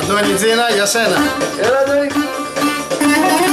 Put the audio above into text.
Αντωνιτζίνα για σένα. Έλα Αντωνιτζίνα.